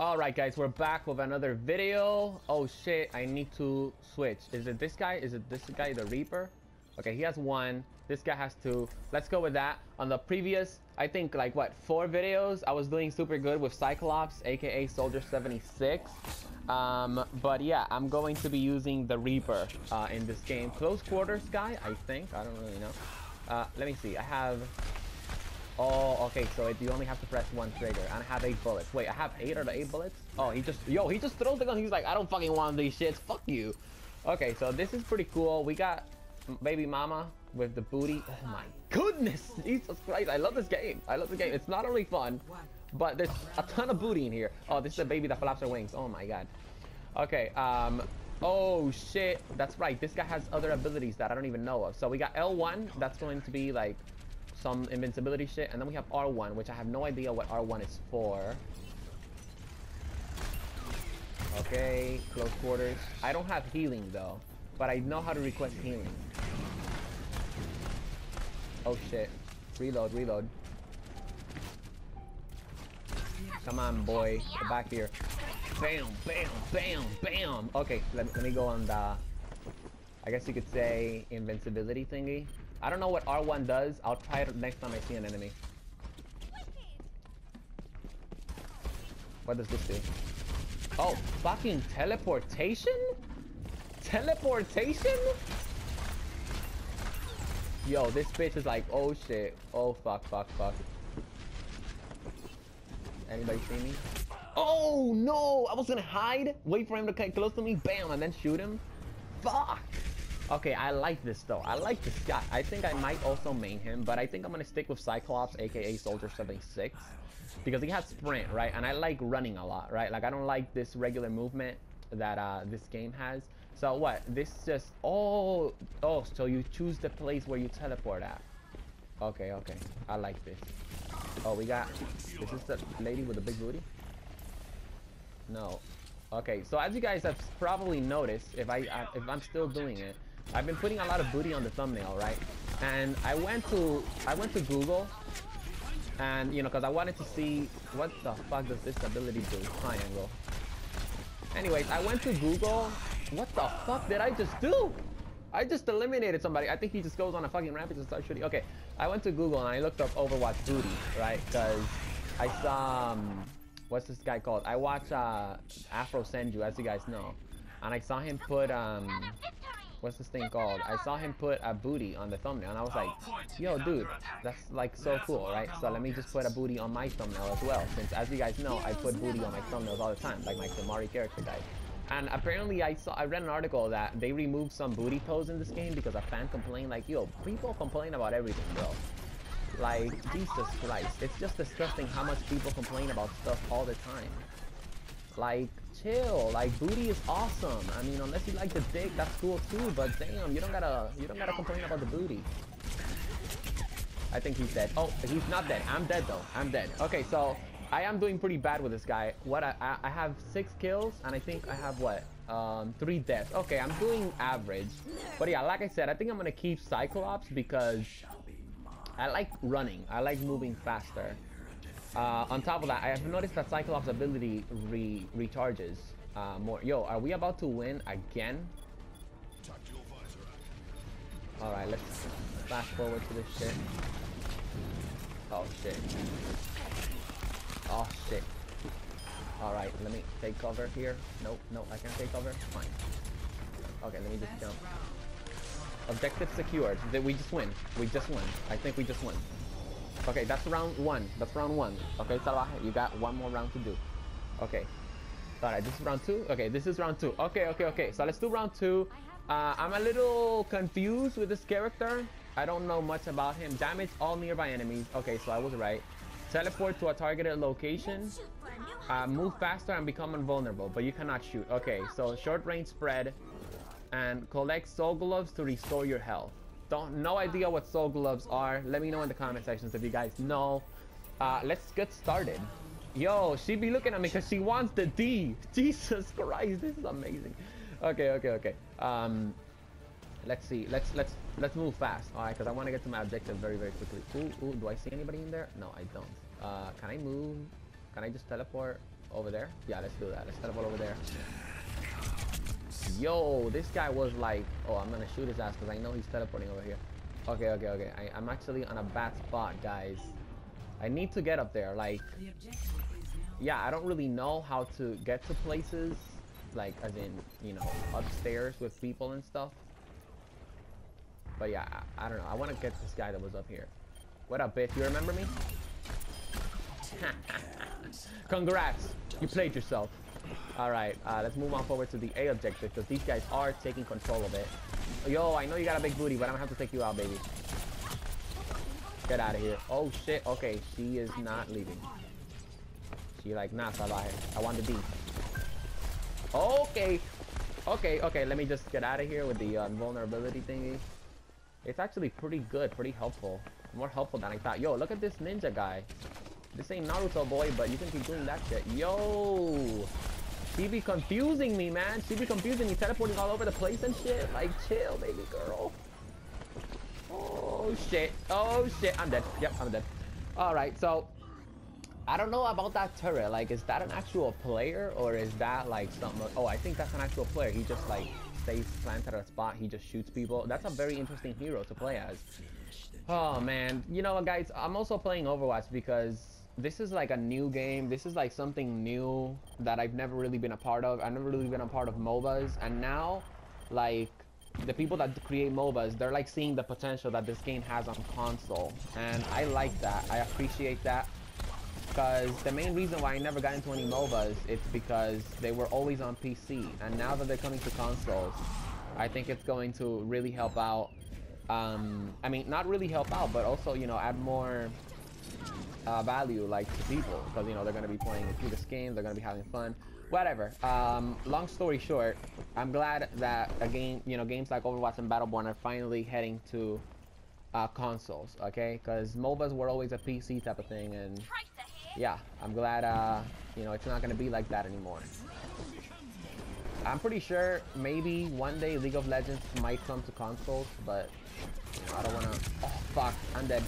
Alright guys, we're back with another video. Oh shit, I need to switch. Is it this guy? Is it this guy, the Reaper? Okay, he has one. This guy has two. Let's go with that. On the previous, I think like what, four videos, I was doing super good with Cyclops, aka Soldier 76. Um, but yeah, I'm going to be using the Reaper uh, in this game. Close quarters guy, I think. I don't really know. Uh, let me see. I have Oh, okay, so it, you only have to press one trigger. And I have eight bullets. Wait, I have eight or the eight bullets? Oh, he just, yo, he just throws the gun. He's like, I don't fucking want these shits. Fuck you. Okay, so this is pretty cool. We got baby mama with the booty. Oh my goodness, Jesus Christ. I love this game. I love this game. It's not only fun, but there's a ton of booty in here. Oh, this is a baby that flaps her wings. Oh my God. Okay, um, oh shit. That's right. This guy has other abilities that I don't even know of. So we got L1. That's going to be like some invincibility shit. And then we have R1, which I have no idea what R1 is for. Okay, close quarters. I don't have healing though, but I know how to request healing. Oh shit. Reload, reload. Come on, boy. Get back here. Bam, bam, bam, bam. Okay, let, let me go on the, I guess you could say, invincibility thingy. I don't know what R1 does. I'll try it next time I see an enemy. What does this do? Oh, fucking teleportation? Teleportation? Yo, this bitch is like, oh shit. Oh fuck, fuck, fuck. Anybody see me? Oh no! I was gonna hide, wait for him to come close to me, bam, and then shoot him. Fuck! Okay, I like this though. I like this guy. I think I might also main him, but I think I'm gonna stick with Cyclops, aka Soldier 76. Because he has sprint, right? And I like running a lot, right? Like I don't like this regular movement that uh, this game has. So what? This just oh oh so you choose the place where you teleport at. Okay, okay. I like this. Oh we got is this the lady with the big booty? No. Okay, so as you guys have probably noticed, if I, I if I'm still doing it, I've been putting a lot of booty on the thumbnail, right? And I went to I went to Google and you know because I wanted to see what the fuck does this ability do? Triangle. Anyways, I went to Google. What the fuck did I just do? I just eliminated somebody. I think he just goes on a fucking rampage and starts shooting. Okay, I went to Google and I looked up Overwatch booty, right? Because I saw um, what's this guy called? I watch uh, Afro Senju, as you guys know, and I saw him put um what's this thing called? I saw him put a booty on the thumbnail and I was like, yo dude, that's like so cool, right? So let me just put a booty on my thumbnail as well, since as you guys know, I put booty on my thumbnails all the time, like my Kimahri character guys. And apparently I saw I read an article that they removed some booty pose in this game because a fan complained like, yo, people complain about everything, bro. Like, Jesus Christ. It's just disgusting how much people complain about stuff all the time. Like, chill. Like, booty is awesome. I mean, unless you like the dick, that's cool too. But damn, you don't gotta, you don't gotta complain about the booty. I think he's dead. Oh, he's not dead. I'm dead though. I'm dead. Okay, so I am doing pretty bad with this guy. What I, I, have six kills, and I think I have what? Um, three deaths. Okay, I'm doing average. But yeah, like I said, I think I'm gonna keep Cyclops because I like running. I like moving faster. Uh, on top of that, I have noticed that Cyclops' ability re recharges uh, more. Yo, are we about to win again? Alright, let's flash forward to this shit. Oh shit. Oh shit. Alright, let me take cover here. Nope, no, I can't take cover. Fine. Okay, let me just jump. Objective secured. Did we just win? We just won. I think we just won. Okay, that's round one. That's round one. Okay, Salvaje, you got one more round to do. Okay. Alright, this is round two? Okay, this is round two. Okay, okay, okay. So let's do round two. Uh, I'm a little confused with this character. I don't know much about him. Damage all nearby enemies. Okay, so I was right. Teleport to a targeted location. Uh, move faster and become invulnerable, but you cannot shoot. Okay, so short range spread. And collect soul globes to restore your health. Don't no idea what soul globes are. Let me know in the comment sections if you guys know. Uh, let's get started. Yo, she be looking at me because she wants the D. Jesus Christ, this is amazing. Okay, okay, okay. Um, let's see. Let's let's let's move fast. All right, because I want to get to my objective very very quickly. Ooh, ooh. Do I see anybody in there? No, I don't. Uh, can I move? Can I just teleport? over there? Yeah, let's do that. Let's teleport over there. Yo, this guy was like, oh, I'm gonna shoot his ass because I know he's teleporting over here. Okay, okay, okay. I, I'm actually on a bad spot, guys. I need to get up there. Like, yeah, I don't really know how to get to places, like as in, you know, upstairs with people and stuff. But yeah, I, I don't know. I want to get this guy that was up here. What up, bitch? You remember me? Congrats, you played yourself. All right, uh, let's move on forward to the A objective because these guys are taking control of it. Yo, I know you got a big booty, but I'm gonna have to take you out, baby. Get out of here. Oh shit. Okay, she is not leaving. She like, nah, salvaje. I want the D. Okay. Okay, okay, let me just get out of here with the uh, vulnerability thingy. It's actually pretty good, pretty helpful. More helpful than I thought. Yo, look at this ninja guy. This ain't Naruto boy, but you can keep doing that shit. Yo! She be confusing me, man. She be confusing me, teleporting all over the place and shit. Like, chill, baby girl. Oh, shit. Oh, shit. I'm dead. Yep, I'm dead. Alright, so... I don't know about that turret. Like, is that an actual player? Or is that, like, something... Oh, I think that's an actual player. He just, like, stays planted at a spot. He just shoots people. That's a very interesting hero to play as. Oh, man. You know what, guys? I'm also playing Overwatch because this is like a new game. This is like something new that I've never really been a part of. I've never really been a part of MOBAs. And now, like, the people that create MOBAs, they're like seeing the potential that this game has on console. And I like that. I appreciate that. Because the main reason why I never got into any MOBAs, it's because they were always on PC. And now that they're coming to consoles, I think it's going to really help out. Um, I mean, not really help out, but also, you know, add more uh, value like to people because you know they're gonna be playing through this game they're gonna be having fun whatever. Um, long story short i'm glad that a game you know games like overwatch and battleborn are finally heading to uh, consoles okay? Because mobas were always a pc type of thing and yeah i'm glad uh, you know it's not gonna be like that anymore. I'm pretty sure maybe one day league of legends might come to consoles but you know, i don't want to oh fuck i'm dead.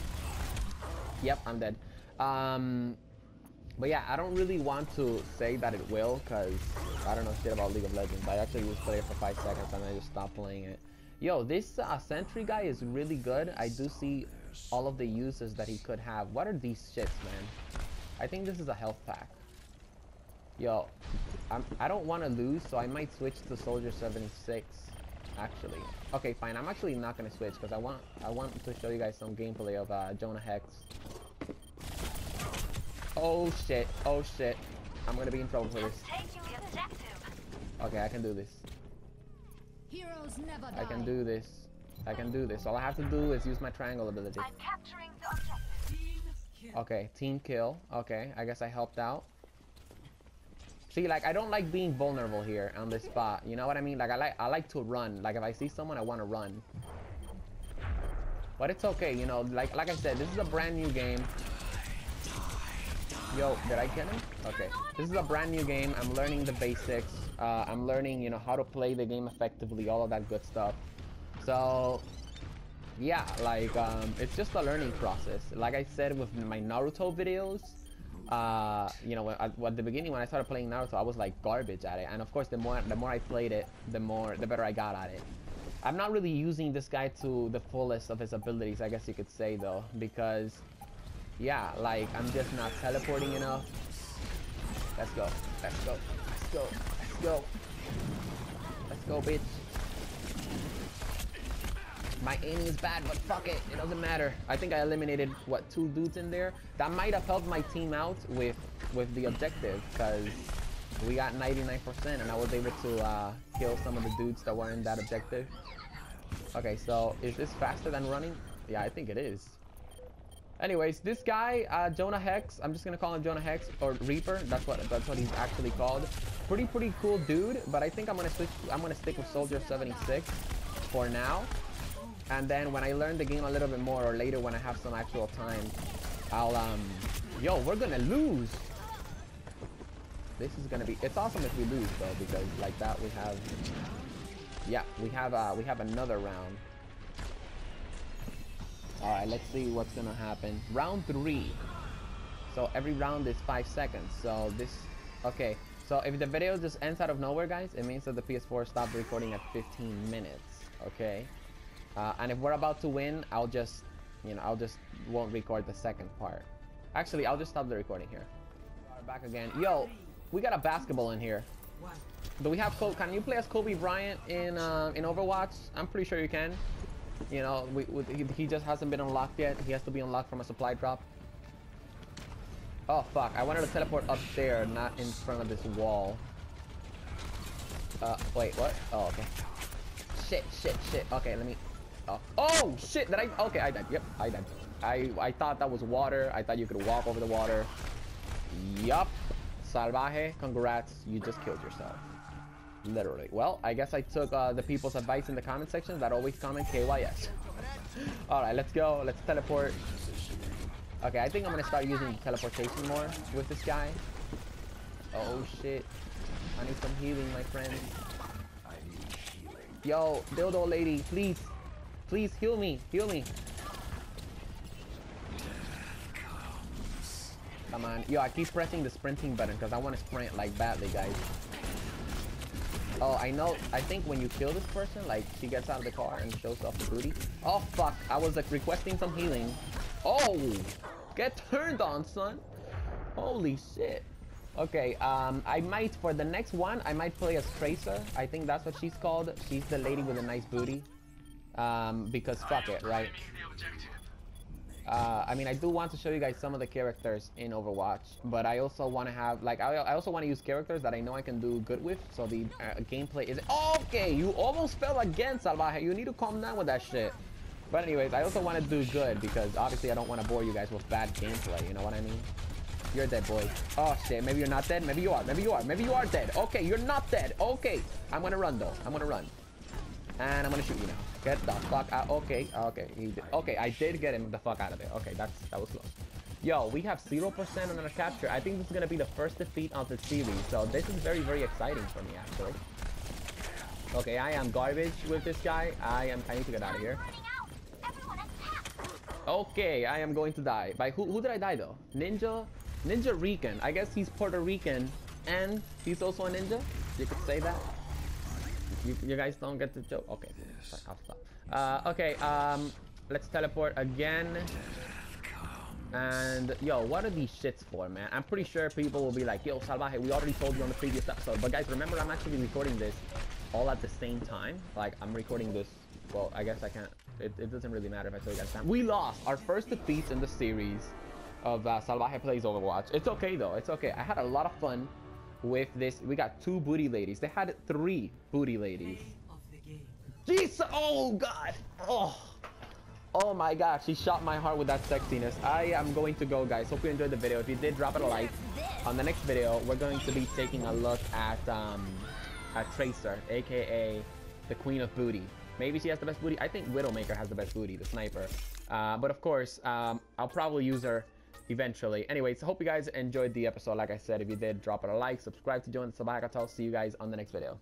Yep i'm dead um, but yeah, I don't really want to say that it will because I don't know shit about League of Legends. But I actually just played it for five seconds and I just stopped playing it. Yo, this uh, Sentry guy is really good. I do see all of the uses that he could have. What are these shits, man? I think this is a health pack. Yo, I'm, I don't want to lose, so I might switch to Soldier 76. Actually, okay, fine. I'm actually not gonna switch because I want I want to show you guys some gameplay of uh, Jonah Hex. Oh shit, oh shit. I'm gonna be in trouble for this. Okay, I can do this. Heroes never die. I can do this. I can do this. All I have to do is use my triangle ability. I'm capturing the objective. Okay, team kill. Okay, I guess I helped out. See, like I don't like being vulnerable here on this spot. You know what I mean? Like I like I like to run. Like if I see someone, I want to run. But it's okay, you know. Like like I said, this is a brand new game. Yo, did I get him? Okay. This is a brand new game. I'm learning the basics. Uh, I'm learning, you know, how to play the game effectively, all of that good stuff. So, yeah, like, um, it's just a learning process. Like I said with my Naruto videos, uh, you know, at, at, the beginning when I started playing Naruto, I was like garbage at it. And of course, the more the more I played it, the more the better I got at it. I'm not really using this guy to the fullest of his abilities, I guess you could say though, because yeah, like I'm just not teleporting enough. Let's go. Let's go. Let's go. Let's go. Let's go, bitch. My aiming is bad, but fuck it. It doesn't matter. I think I eliminated, what, two dudes in there? That might have helped my team out with, with the objective, because we got 99% and I was able to uh, kill some of the dudes that were in that objective. Okay, so is this faster than running? Yeah, I think it is. Anyways, this guy, uh, Jonah Hex, I'm just gonna call him Jonah Hex or Reaper. That's what that's what he's actually called. Pretty pretty cool dude, but I think I'm gonna switch. I'm gonna stick with Soldier 76 for now. And then when I learn the game a little bit more, or later when I have some actual time, I'll um, yo, we're gonna lose. This is gonna be. It's awesome if we lose though, because like that we have. Yeah, we have uh, we have another round. Alright, let's see what's gonna happen. Round three. So every round is five seconds. So this Okay, so if the video just ends out of nowhere, guys, it means that the PS4 stopped recording at 15 minutes. Okay, uh, and if we're about to win, I'll just, you know, I'll just won't record the second part. Actually, I'll just stop the recording here. Back again. Yo, we got a basketball in here. Do we have Kobe? Can you play as Kobe Bryant in uh, in Overwatch? I'm pretty sure you can. You know, we, we, he, just hasn't been unlocked yet. He has to be unlocked from a supply drop. Oh fuck! I wanted to teleport up there, not in front of this wall. Uh, wait, what? Oh, okay. Shit, shit, shit. Okay, let me. Oh, oh shit! Did I? Okay, I died. Yep, I died. I I thought that was water. I thought you could walk over the water. Yup. Salvaje, congrats. You just killed yourself. Literally. Well, I guess I took uh, the people's advice in the comment section that always comment KYS. Alright, let's go. Let's teleport. Okay, I think I'm gonna start using teleportation more with this guy. Oh shit. I need some healing, my friend. I need healing. Yo, dildo lady, please. Please heal me. Heal me. Come on. Yo, I keep pressing the sprinting button because I want to sprint like badly, guys. Oh, I know. I think when you kill this person, like, she gets out of the car and shows off the booty. Oh, fuck. I was, like, requesting some healing. Oh! Get turned on, son. Holy shit. Okay, um, I might, for the next one, I might play as Tracer. I think that's what she's called. She's the lady with a nice booty. Um, because fuck it, right? Uh, I mean, I do want to show you guys some of the characters in Overwatch, but I also want to have, like, I, I also want to use characters that I know I can do good with, so the uh, gameplay is... Okay, you almost fell again, Salvaje. You need to calm down with that shit. But anyways, I also want to do good, because obviously I don't want to bore you guys with bad gameplay, you know what I mean? You're dead, boy. Oh, shit. Maybe you're not dead. Maybe you are. Maybe you are. Maybe you are dead. Okay, you're not dead. Okay. I'm gonna run, though. I'm gonna run. And I'm gonna shoot you now. Get the fuck out. Okay, okay. Did. Okay, I did get him the fuck out of there. Okay, that's that was close. Yo, we have 0% on our capture. I think this is gonna be the first defeat of the series. So this is very, very exciting for me, actually. Okay, I am garbage with this guy. I am. I need to get out of here. Okay, I am going to die. By who? Who did I die though? Ninja, Ninja Rican. I guess he's Puerto Rican, and he's also a ninja. You could say that. You, you guys don't get the joke. Okay, fine, I'll stop. Uh, okay, um, let's teleport again. And yo, what are these shits for, man? I'm pretty sure people will be like, yo, Salvaje, we already told you on the previous episode. But guys, remember, I'm actually recording this all at the same time. Like, I'm recording this. Well, I guess I can't. It, it doesn't really matter if I tell you guys time. We lost our first defeat in the series of uh, Salvaje Plays Overwatch. It's okay, though. It's okay. I had a lot of fun with this. We got two booty ladies. They had three booty ladies. Jesus! Oh, God! Oh. Oh my god, she shot my heart with that sexiness. I am going to go, guys. Hope you enjoyed the video. If you did, drop it a like. On the next video, we're going to be taking a look at, um, at Tracer, aka the Queen of Booty. Maybe she has the best booty. I think Widowmaker has the best booty, the sniper. Uh, but of course, um, I'll probably use her eventually. Anyways, hope you guys enjoyed the episode. Like I said, if you did, drop it a like, subscribe to join the Salvaje Cartel. See you guys on the next video.